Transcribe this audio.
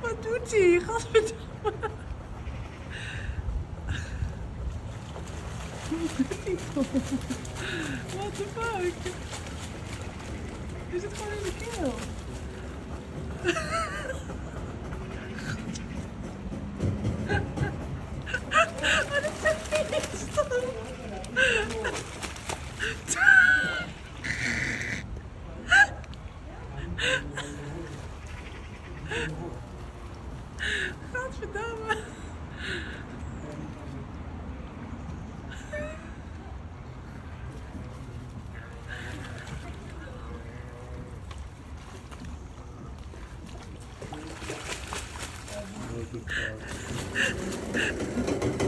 Wat doet hij? Gadverdamme. What the fuck? Is het gewoon in de keel? Altidama. Oh.